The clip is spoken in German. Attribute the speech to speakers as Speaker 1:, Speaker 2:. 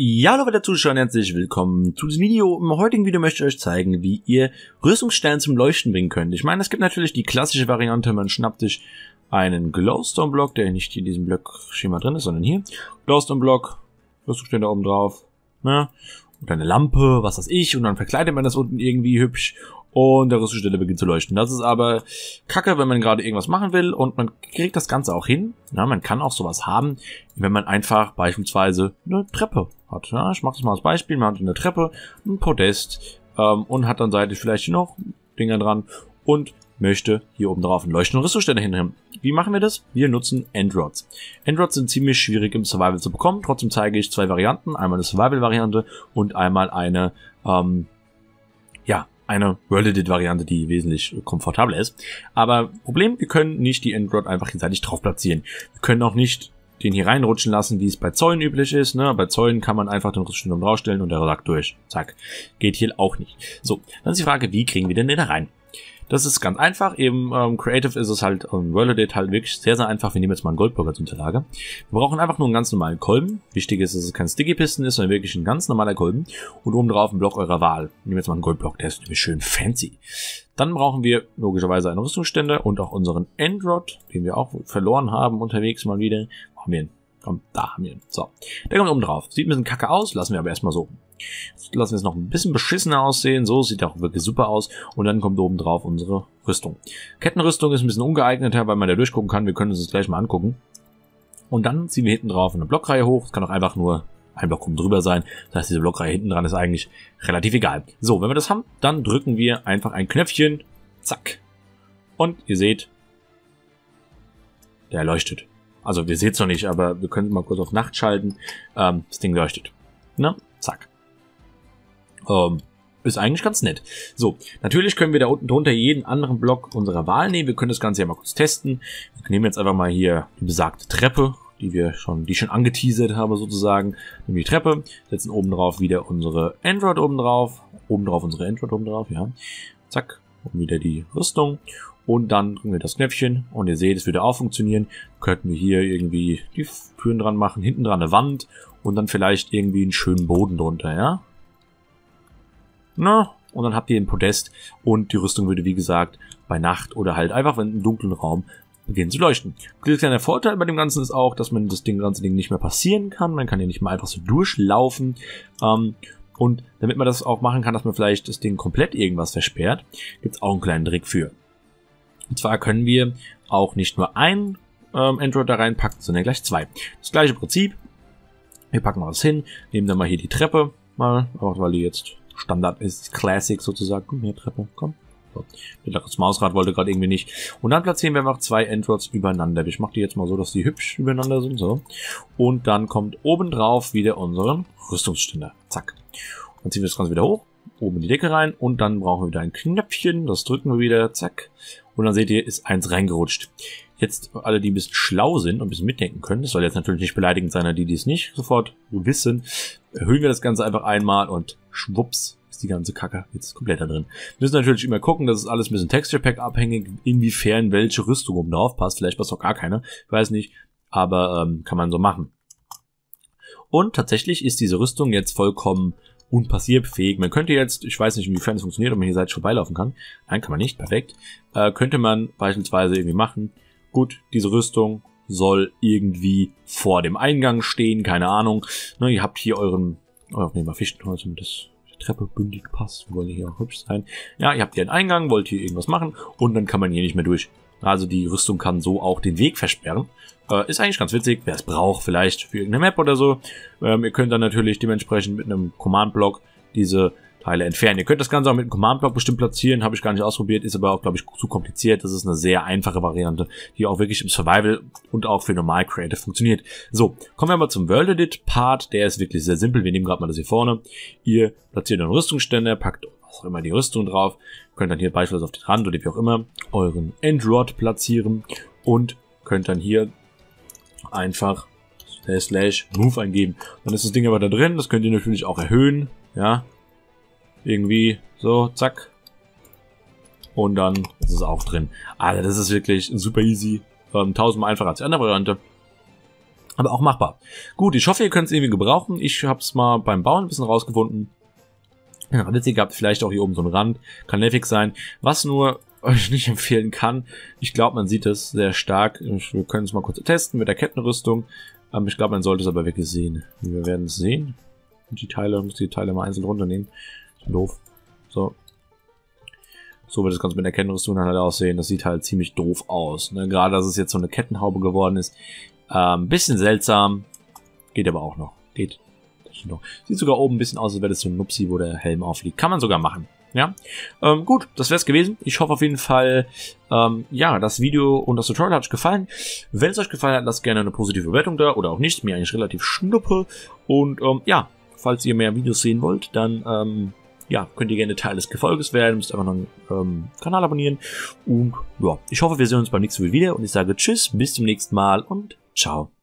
Speaker 1: Ja, hallo der Zuschauer, herzlich willkommen zu diesem Video. Im heutigen Video möchte ich euch zeigen, wie ihr Rüstungsstellen zum Leuchten bringen könnt. Ich meine, es gibt natürlich die klassische Variante, man schnappt sich einen Glowstone-Block, der nicht in diesem Block-Schema drin ist, sondern hier. Glowstone-Block, Rüstungsstelle oben drauf, ne? Und eine Lampe, was weiß ich, und dann verkleidet man das unten irgendwie hübsch und der Rüstungsstelle beginnt zu leuchten. Das ist aber kacke, wenn man gerade irgendwas machen will und man kriegt das Ganze auch hin. Ja, man kann auch sowas haben, wenn man einfach beispielsweise eine Treppe hat. Ja, ich mache das mal als Beispiel. Man hat eine Treppe, ein Podest ähm, und hat dann seitlich vielleicht noch Dinger dran und möchte hier oben drauf einen leuchtenden Rüstungsständer hinnehmen. Wie machen wir das? Wir nutzen Endrods. Endrods sind ziemlich schwierig im Survival zu bekommen. Trotzdem zeige ich zwei Varianten. Einmal eine Survival-Variante und einmal eine, ähm, eine World Edit Variante, die wesentlich komfortabler ist. Aber Problem, wir können nicht die Endrod einfach hinseitig drauf platzieren. Wir können auch nicht den hier reinrutschen lassen, wie es bei Zäunen üblich ist. Ne? Bei Zäunen kann man einfach den Rüstungsturm draufstellen und der sagt durch. Zack. Geht hier auch nicht. So, dann ist die Frage, wie kriegen wir denn den da rein? Das ist ganz einfach. Eben ähm, Creative ist es halt, ähm, Edit halt wirklich sehr, sehr einfach. Wir nehmen jetzt mal einen Goldblock als Unterlage. Wir brauchen einfach nur einen ganz normalen Kolben. Wichtig ist, dass es kein Sticky Piston ist, sondern wirklich ein ganz normaler Kolben. Und oben drauf ein Block eurer Wahl. Wir nehmen jetzt mal einen Goldblock, der ist nämlich schön fancy. Dann brauchen wir logischerweise eine Rüstungsstände und auch unseren Endrod, den wir auch verloren haben unterwegs mal wieder. Haben wir ihn? Da haben wir ihn. So. Der kommt oben drauf. Sieht ein bisschen kacke aus, lassen wir aber erstmal so. Lassen wir es noch ein bisschen beschissener aussehen. So sieht auch wirklich super aus. Und dann kommt oben drauf unsere Rüstung. Kettenrüstung ist ein bisschen ungeeigneter, weil man da durchgucken kann. Wir können uns das gleich mal angucken. Und dann ziehen wir hinten drauf eine Blockreihe hoch. Es kann auch einfach nur ein Block oben drüber sein. Das heißt, diese Blockreihe hinten dran ist eigentlich relativ egal. So, wenn wir das haben, dann drücken wir einfach ein Knöpfchen. Zack. Und ihr seht, der leuchtet. Also wir sehen es noch nicht, aber wir können mal kurz auf Nacht schalten. Ähm, das Ding leuchtet. Na, zack. Ähm, ist eigentlich ganz nett. So, natürlich können wir da unten drunter jeden anderen Block unserer Wahl nehmen. Wir können das Ganze ja mal kurz testen. Wir nehmen jetzt einfach mal hier die besagte Treppe, die wir schon, die ich schon angeteasert habe sozusagen. Nehmen die Treppe, setzen oben drauf wieder unsere Android oben drauf, oben drauf unsere Android oben drauf, ja. Zack, und wieder die Rüstung. Und dann drücken wir das Knöpfchen und ihr seht, es würde auch funktionieren. Könnten wir hier irgendwie die Türen dran machen, hinten dran eine Wand und dann vielleicht irgendwie einen schönen Boden drunter, ja. Na, und dann habt ihr ein Podest und die Rüstung würde, wie gesagt, bei Nacht oder halt einfach in einem dunklen Raum beginnen zu leuchten. Der kleine Vorteil bei dem Ganzen ist auch, dass man das Ding, ganze Ding nicht mehr passieren kann. Man kann hier nicht mal einfach so durchlaufen. Ähm, und damit man das auch machen kann, dass man vielleicht das Ding komplett irgendwas versperrt, gibt es auch einen kleinen Trick für. Und zwar können wir auch nicht nur ein ähm, Android da reinpacken, sondern gleich zwei. Das gleiche Prinzip. Wir packen mal was hin, nehmen dann mal hier die Treppe mal, auch weil die jetzt Standard ist, Classic sozusagen. Komm hier, Treppe, komm. So. Das Mausrad wollte gerade irgendwie nicht. Und dann platzieren wir einfach zwei Androids übereinander. Ich mache die jetzt mal so, dass die hübsch übereinander sind. So. Und dann kommt oben drauf wieder unseren Rüstungsständer. Zack. Dann ziehen wir das Ganze wieder hoch. Oben in die Decke rein. Und dann brauchen wir wieder ein Knöpfchen. Das drücken wir wieder. Zack. Und dann seht ihr, ist eins reingerutscht. Jetzt alle, die ein bisschen schlau sind und ein bisschen mitdenken können, das soll jetzt natürlich nicht beleidigend sein, die, die es nicht sofort wissen, erhöhen wir das Ganze einfach einmal und schwupps ist die ganze Kacke jetzt komplett da drin. Wir müssen natürlich immer gucken, das ist alles ein bisschen Texture Pack abhängig, inwiefern welche Rüstung oben drauf passt. Vielleicht passt auch gar keine, ich weiß nicht, aber ähm, kann man so machen. Und tatsächlich ist diese Rüstung jetzt vollkommen unpassierfähig. Man könnte jetzt, ich weiß nicht, inwiefern es funktioniert, ob man hier seitlich vorbeilaufen kann. Nein, kann man nicht, perfekt. Äh, könnte man beispielsweise irgendwie machen. Gut, diese Rüstung soll irgendwie vor dem Eingang stehen, keine Ahnung. Ne, ihr habt hier euren, oh, nehmen wir Fichtenholz, damit das Treppe bündig passt. Wir wollen hier auch hübsch sein. Ja, ihr habt hier einen Eingang, wollt hier irgendwas machen und dann kann man hier nicht mehr durch. Also die Rüstung kann so auch den Weg versperren. Äh, ist eigentlich ganz witzig, wer es braucht, vielleicht für irgendeine Map oder so. Ähm, ihr könnt dann natürlich dementsprechend mit einem Command-Block diese Teile entfernen. Ihr könnt das Ganze auch mit einem Command-Block bestimmt platzieren, habe ich gar nicht ausprobiert, ist aber auch, glaube ich, zu kompliziert. Das ist eine sehr einfache Variante, die auch wirklich im Survival und auch für normal Creative funktioniert. So, kommen wir mal zum World Edit Part. Der ist wirklich sehr simpel. Wir nehmen gerade mal das hier vorne. Ihr platziert einen Rüstungsständer, packt auch immer die Rüstung drauf, könnt dann hier beispielsweise auf den Rand oder wie auch immer euren Endrod platzieren und könnt dann hier einfach slash move eingeben. Dann ist das Ding aber da drin, das könnt ihr natürlich auch erhöhen, ja, irgendwie so, zack. Und dann ist es auch drin. Alter, das ist wirklich super easy. Ähm, tausendmal einfacher als die andere Variante. Aber auch machbar. Gut, ich hoffe, ihr könnt es irgendwie gebrauchen. Ich habe es mal beim Bauen ein bisschen rausgefunden. Ja, witzig gehabt, vielleicht auch hier oben so ein Rand. Kann nervig sein. Was nur euch nicht empfehlen kann. Ich glaube, man sieht es sehr stark. Wir können es mal kurz testen mit der Kettenrüstung. Ähm, ich glaube, man sollte es aber wirklich sehen. Wir werden es sehen. Die Teile, muss die Teile mal einzeln runternehmen. Doof. So. So wird das Ganze mit der Kettenrüstung dann halt aussehen. Das sieht halt ziemlich doof aus. Ne? Gerade, dass es jetzt so eine Kettenhaube geworden ist. Ähm, bisschen seltsam. Geht aber auch noch. Geht. Noch. Sieht sogar oben ein bisschen aus, als wäre das so ein Nupsi, wo der Helm aufliegt. Kann man sogar machen. Ja, ähm, gut, das wäre es gewesen. Ich hoffe auf jeden Fall, ähm, ja, das Video und das Tutorial hat euch gefallen. Wenn es euch gefallen hat, lasst gerne eine positive Bewertung da oder auch nicht. Mir eigentlich relativ schnuppe. Und ähm, ja, falls ihr mehr Videos sehen wollt, dann ähm, ja, könnt ihr gerne Teil des Gefolges werden. Müsst einfach noch einen ähm, Kanal abonnieren. Und ja, ich hoffe, wir sehen uns beim nächsten Video wieder. Und ich sage Tschüss, bis zum nächsten Mal und ciao.